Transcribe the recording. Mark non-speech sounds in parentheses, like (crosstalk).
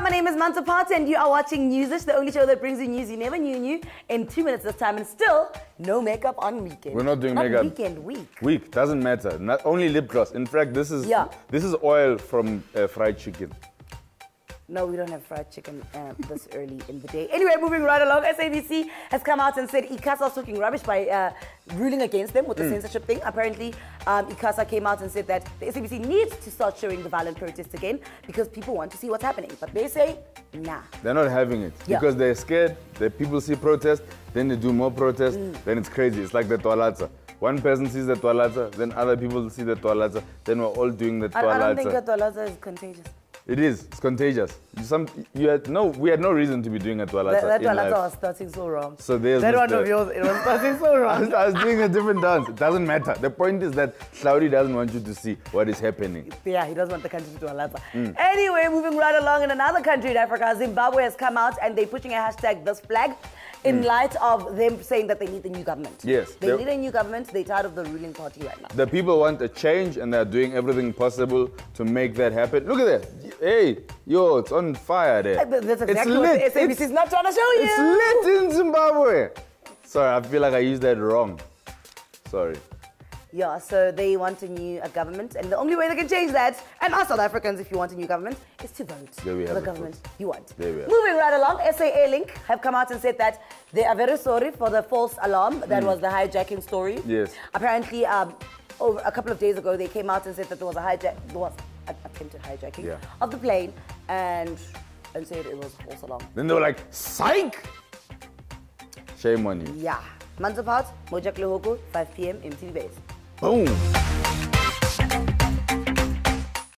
up? My name is Mantsoe Pout, and you are watching Newsish, the only show that brings you news you never knew knew in two minutes this time, and still no makeup on weekend. We're not doing not makeup. weekend, week. Week doesn't matter. Not only lip gloss. In fact, this is Yeah. this is oil from uh, fried chicken. No, we don't have fried chicken uh, this early in the day. Anyway, moving right along, SABC has come out and said ICASA is talking rubbish by uh, ruling against them with the censorship thing. Apparently, um, ICASA came out and said that the SABC needs to start showing the violent protests again because people want to see what's happening. But they say, nah. They're not having it Yeah. because they're scared. The people see protest, then they do more protest. Mm. Then it's crazy. It's like the toiletza. One person sees the toiletza, then other people see the toiletza. Then we're all doing the I, I don't think the that is contagious. It is. It's contagious. You Some you had no. We had no reason to be doing a toiletza That, that was starting so wrong. So there's that one of yours, it was starting so (laughs) I wrong. was, I was doing a different dance. It doesn't matter. The point is that Hlaudi doesn't want you to see what is happening. Yeah, he doesn't want the country to do a lot. Mm. Anyway, moving right along in another country in Africa, Zimbabwe has come out and they're pushing a hashtag this flag in light of them saying that they need a new government. Mm. Yes, They they- need a new government. They're tired of the ruling party right now. The people want a change and they're doing everything possible to make that happen. Look at that. Hey, yo, it's on fire there. That's exactly it's what lit. the SABC It's, is not trying to show you. it's lit in Zimbabwe. Sorry, I feel like I used that wrong. Sorry. Yeah, so they want a new a government, and the only way they can change that, and us South Africans, if you want a new government, is to vote for have the government folks. you want. There we are. Moving right along, SAA Link have come out and said that they are very sorry for the false alarm that was the hijacking story. Yes. Apparently, um, over a couple of days ago, they came out and said that there was a hijack, there was attempted hijacking Yeah. of the plane, and and said it was false alarm. Then they were like, psych! Shame on you. Yeah. Mantsoe Pout, Mojak Lehoko, 5 p.m. MTV Base. Boom.